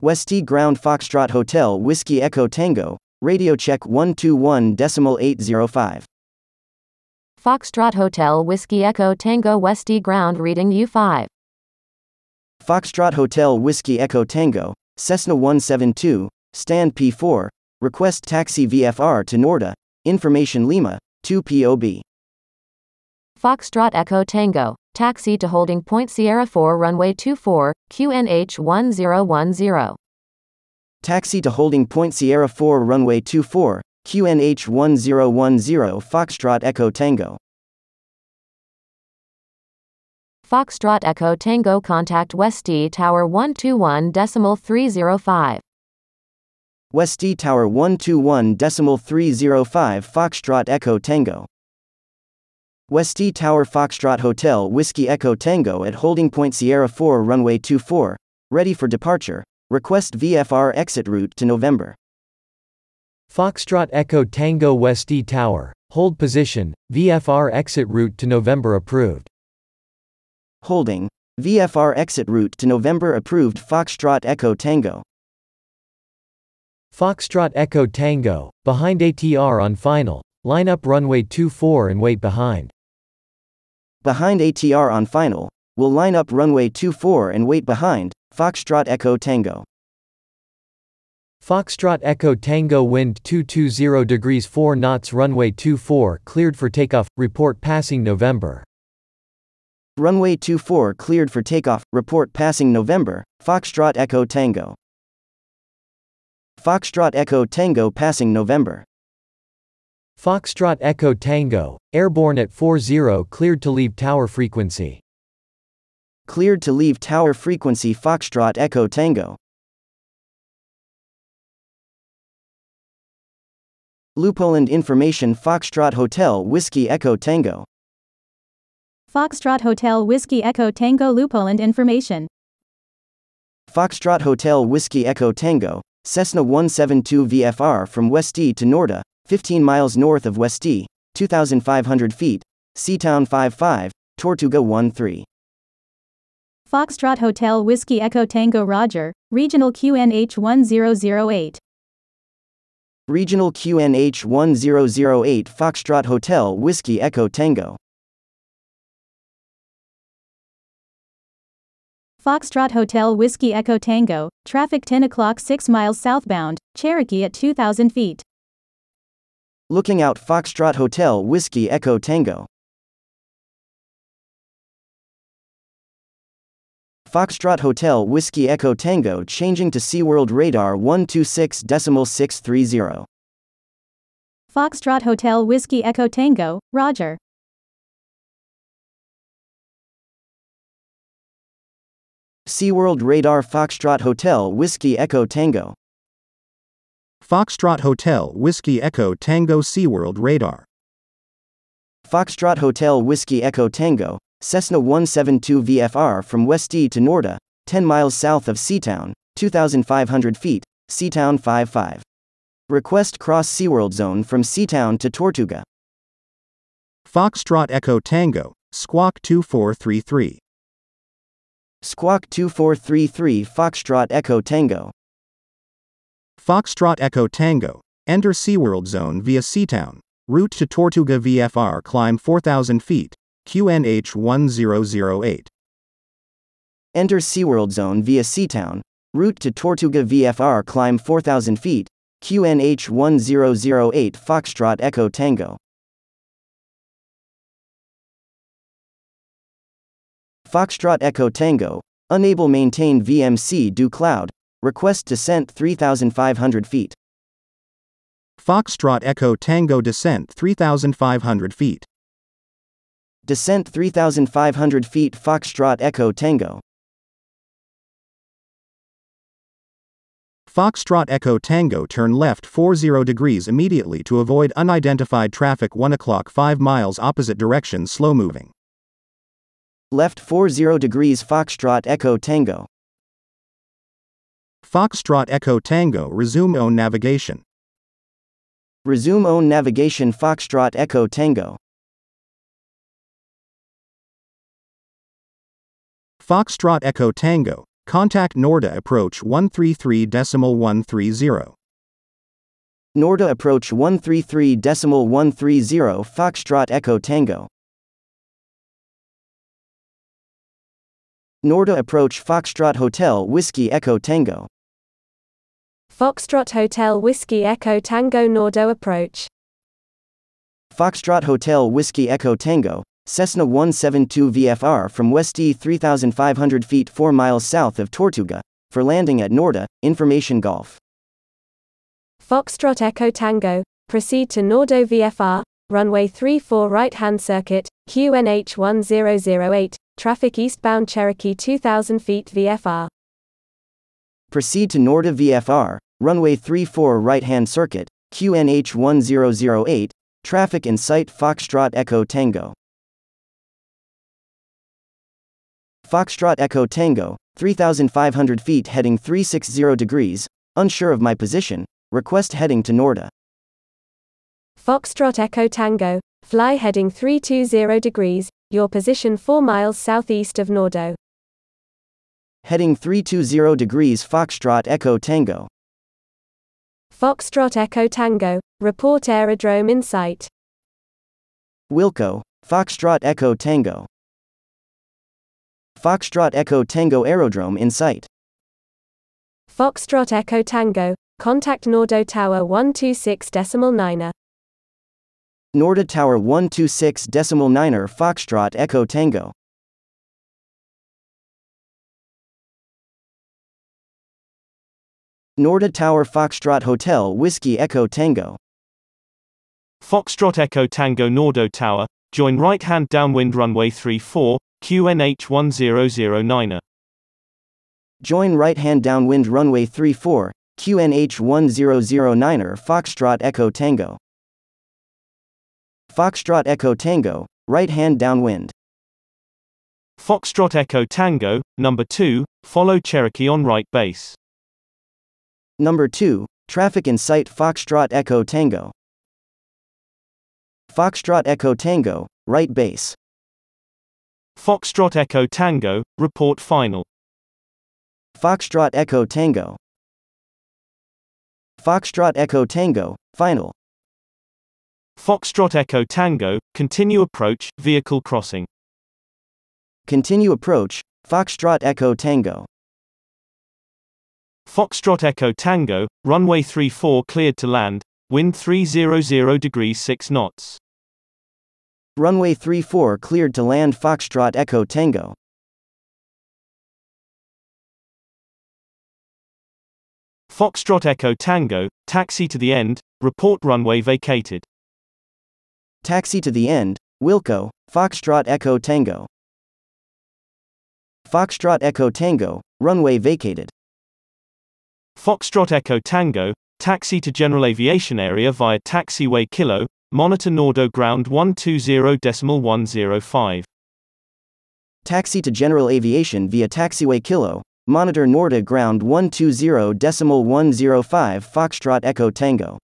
Westy Ground Foxtrot Hotel Whiskey Echo Tango, radio check 121.805. Foxtrot Hotel Whiskey Echo Tango Westy Ground reading U5. Foxtrot Hotel Whiskey Echo Tango, Cessna 172, Stand P4, request taxi VFR to Norda, information Lima, 2 POB. Foxtrot Echo Tango, taxi to holding point Sierra 4 runway 24, QNH 1010. Taxi to holding point Sierra 4 runway 24, QNH 1010 Foxtrot Echo Tango. Foxtrot Echo Tango contact Westy Tower 121.305. Westy Tower 121.305 Foxtrot Echo Tango. Westy Tower Foxtrot Hotel Whiskey Echo Tango at holding point Sierra 4 runway 24, ready for departure, request VFR exit route to November. Foxtrot Echo Tango Westy Tower, hold position, VFR exit route to November approved. Holding, VFR exit route to November approved Foxtrot Echo Tango. Foxtrot Echo Tango, behind ATR on final, line up runway 24 and wait behind. Behind ATR on final, will line up runway 24 and wait behind, Foxtrot Echo Tango. Foxtrot Echo Tango wind 220 degrees 4 knots runway 24 cleared for takeoff, report passing November. Runway 24 cleared for takeoff, report passing November, Foxtrot Echo Tango. Foxtrot Echo Tango passing November. Foxtrot Echo Tango, airborne at 40 cleared to leave tower frequency. Cleared to leave tower frequency Foxtrot Echo Tango. Lupoland Information Foxtrot Hotel Whiskey Echo Tango. Foxtrot Hotel Whiskey Echo Tango Lupoland Information. Foxtrot Hotel Whiskey Echo Tango, Cessna 172 VFR from Westee to Norda, 15 miles north of Westee, 2,500 feet, Seatown 55, Tortuga 13. Foxtrot Hotel Whiskey Echo Tango Roger, Regional QNH 1008. Regional QNH 1008 Foxtrot Hotel Whiskey Echo Tango. Foxtrot Hotel Whiskey Echo Tango, traffic 10 o'clock 6 miles southbound, Cherokee at 2,000 feet. Looking out Foxtrot Hotel Whiskey Echo Tango. Foxtrot Hotel Whiskey Echo Tango changing to SeaWorld Radar 126.630. Foxtrot Hotel Whiskey Echo Tango, Roger. SeaWorld Radar Foxtrot Hotel Whiskey Echo Tango. Foxtrot Hotel Whiskey Echo Tango SeaWorld Radar. Foxtrot Hotel Whiskey Echo Tango, Cessna 172 VFR from Westee to Norda, 10 miles south of Seatown, 2,500 feet, Seatown 55. Request cross SeaWorld zone from Seatown to Tortuga. Foxtrot Echo Tango, Squawk 2433. Squawk 2433 Foxtrot Echo Tango. Foxtrot Echo Tango, enter SeaWorld zone via Seatown. Route to Tortuga VFR climb 4,000 feet, QNH 1008. Enter SeaWorld zone via Seatown. Route to Tortuga VFR climb 4,000 feet, QNH 1008 Foxtrot Echo Tango. Foxtrot Echo Tango, unable maintain VMC due cloud, request descent 3,500 feet. Foxtrot Echo Tango descent 3,500 feet. Descent 3,500 feet Foxtrot Echo Tango. Foxtrot Echo Tango turn left 40 degrees immediately to avoid unidentified traffic 1 o'clock 5 miles opposite direction slow moving. Left 40 degrees Foxtrot Echo Tango. Foxtrot Echo Tango resume own navigation. Resume own navigation Foxtrot Echo Tango. Foxtrot Echo Tango, Contact Norda approach 133.130. Norda approach 133.130 Foxtrot Echo Tango. Norda approach Foxtrot Hotel Whiskey Echo Tango. Foxtrot Hotel Whiskey Echo Tango Nordo approach. Foxtrot Hotel Whiskey Echo Tango, Cessna 172 VFR from West E 3,500 feet 4 miles south of Tortuga, for landing at Norda, Information Golf. Foxtrot Echo Tango, proceed to Nordo VFR, runway 34 right hand circuit, QNH 1008, traffic eastbound Cherokee 2000 feet VFR. Proceed to Norda VFR, runway 34 right hand circuit, QNH 1008, traffic in sight Foxtrot Echo Tango. Foxtrot Echo Tango, 3,500 feet heading 360 degrees, unsure of my position, request heading to Norda. Foxtrot Echo Tango, fly heading 320 degrees, your position 4 miles southeast of Nordo. Heading 320 degrees Foxtrot Echo Tango. Foxtrot Echo Tango, report aerodrome in sight. Wilco, Foxtrot Echo Tango. Foxtrot Echo Tango Aerodrome in sight. Foxtrot Echo Tango, contact Nordo Tower 126.9er. Norda Tower 126.9er Foxtrot Echo Tango. Norda Tower Foxtrot Hotel Whiskey Echo Tango. Foxtrot Echo Tango Nordo Tower, join right hand downwind runway 34, QNH 1009er. Join right hand downwind runway 34, QNH 1009er Foxtrot Echo Tango. Foxtrot Echo Tango, right hand downwind. Foxtrot Echo Tango, number 2, follow Cherokee on right base. Number 2, traffic in sight Foxtrot Echo Tango. Foxtrot Echo Tango, right base. Foxtrot Echo Tango, report final. Foxtrot Echo Tango. Foxtrot Echo Tango, final. Foxtrot Echo Tango, continue approach, vehicle crossing. Continue approach, Foxtrot Echo Tango. Foxtrot Echo Tango, runway 34 cleared to land, wind 300 degrees 6 knots. Runway 34 cleared to land Foxtrot Echo Tango. Foxtrot Echo Tango, taxi to the end, report runway vacated. Taxi to the end, Wilco, Foxtrot Echo Tango. Foxtrot Echo Tango, runway vacated. Foxtrot Echo Tango, taxi to general aviation area via taxiway Kilo, monitor Nordo ground 120.105. Taxi to general aviation via taxiway Kilo, monitor Norda ground 120.105 Foxtrot Echo Tango.